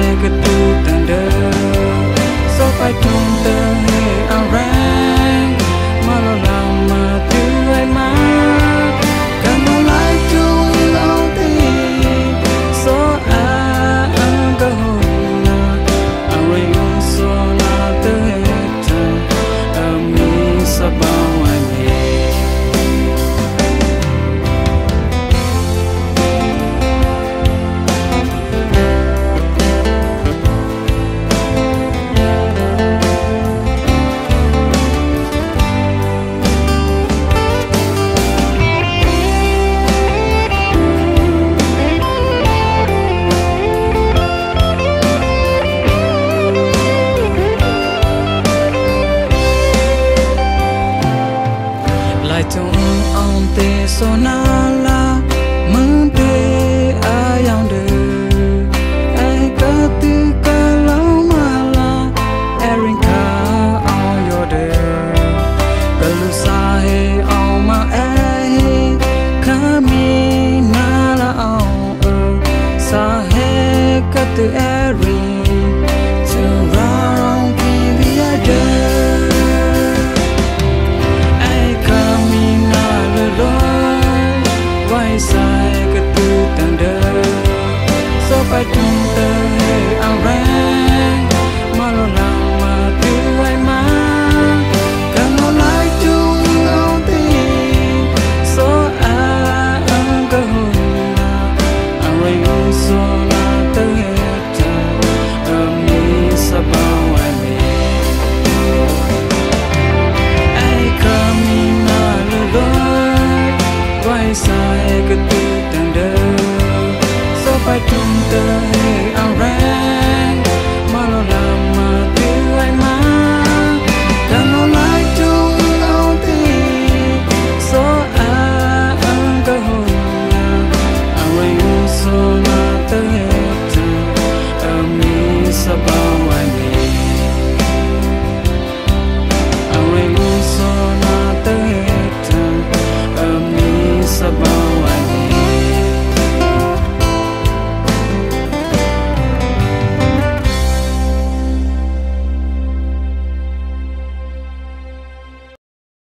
say goodbye. tung on te sonala mente ayang de ai ketika lo mala erin ka on your de belu sahe on ma eh kami nala on er sahe katu erin